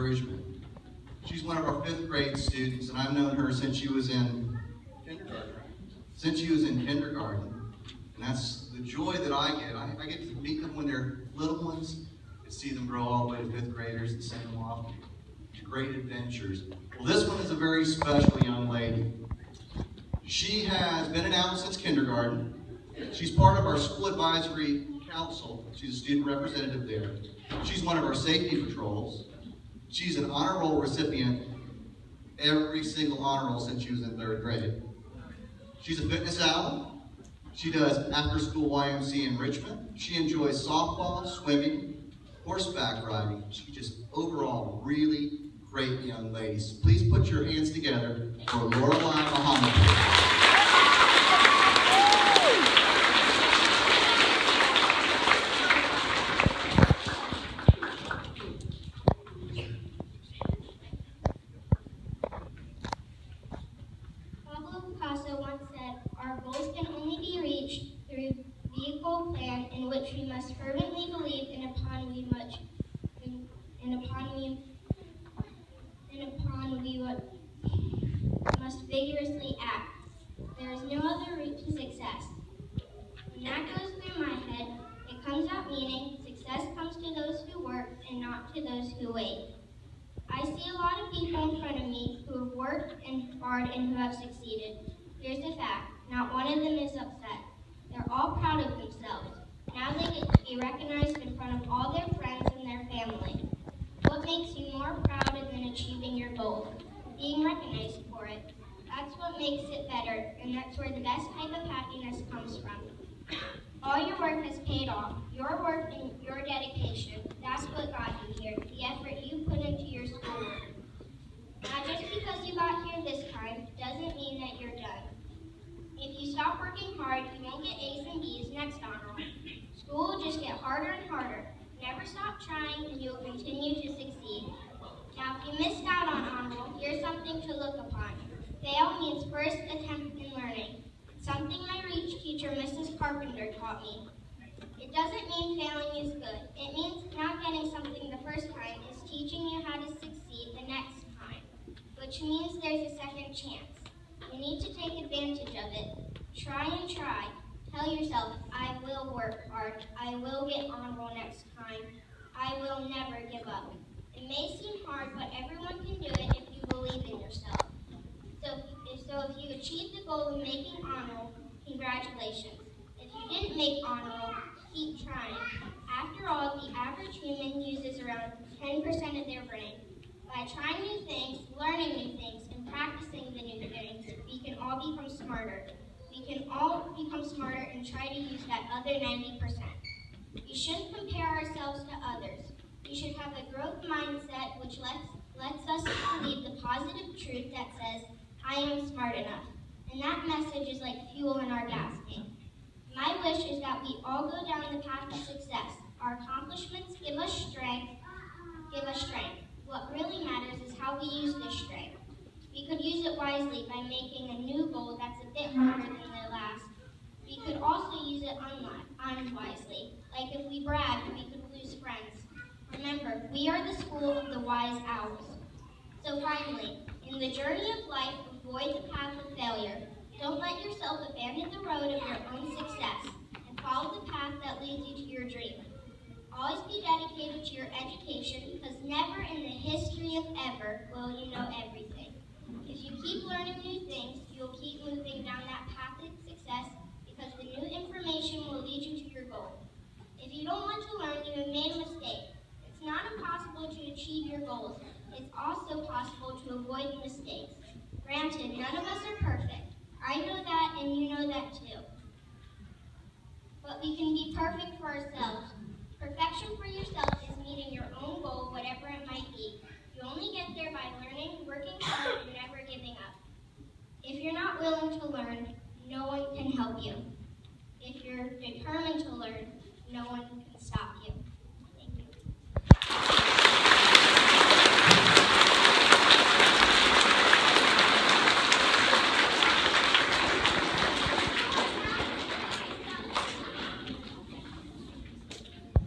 encouragement. She's one of our fifth grade students, and I've known her since she was in Kindergarten. since she was in kindergarten. And that's the joy that I get. I, I get to meet them when they're little ones and see them grow all the way to fifth graders and send them off to great adventures. Well, this one is a very special young lady. She has been in Allen since kindergarten. She's part of our school advisory council. She's a student representative there. She's one of our safety patrols. She's an honor roll recipient every single honor roll since she was in third grade. She's a fitness owl. She does after school YMC enrichment. She enjoys softball, swimming, horseback riding. She just overall really great young ladies. Please put your hands together for Lorelei Muhammad. Pablo Picasso once said, Our goals can only be reached through vehicle plan in which we must fervently believe and upon we much and, and upon we and upon we must vigorously act. There is no other route to success. When that goes through my head, it comes out meaning success comes to those who work and not to those who wait. I see a lot of people in front of me who have worked and hard and who have succeeded. Here's the fact, not one of them is upset. They're all proud of themselves. Now they get to be recognized in front of all their friends and their family. What makes you more proud than achieving your goal? Being recognized for it. That's what makes it better, and that's where the best type of happiness comes from. All your work has paid off. Your work and your dedication. That's what got you here. The effort you put into your schoolwork. Now, just because you got here this time doesn't mean that you're done. If you stop working hard, you won't get A's and B's next honor. Just get harder and harder. Never stop trying, and you'll continue to succeed. Now, if you missed out on honor here's something to look upon. Fail means first attempt in learning. Something my reach teacher, Mrs. Carpenter, taught me. It doesn't mean failing is good. It means not getting something the first time is teaching you how to succeed the next time, which means there's a second chance. You need to take advantage of it. Try and try. Tell yourself, I will work hard. I will get on roll next time. I will never give up. It may seem hard, but everyone can do it if you believe in yourself. So, if, so if you achieve the goal of making honor roll, congratulations. If you didn't make honor roll, keep trying. After all, the average human uses around 10% of their brain. By trying new things, learning new things, and practicing the new things, we can all become smarter. We can all become smarter and try to use that other 90%. We shouldn't compare ourselves to others. We should have a growth mindset which lets, lets us believe the positive truth that says, I am smart enough. And that message is like fuel in our gas tank. My wish is that we all go down the path of success. Our accomplishments give us strength, give us strength. What really matters is how we use this strength. We could use it wisely by making a new goal that's a bit harder than the last. We could also use it unwi- unwisely, like if we brag, we could lose friends. Remember, we are the school of the wise owls. So finally, in the journey of life, avoid the path of failure. Don't let yourself abandon the road of your own success and follow the path that leads you to your dream. Always be dedicated to your education because never in the history of ever will you know everything. If you keep learning new things, you'll keep moving down that path of success because the new information will lead you to your goal. If you don't want to learn, you have made a mistake. It's not impossible to achieve your goals. It's also possible to avoid mistakes. Granted, none of us are perfect. determined to learn, no one can stop you.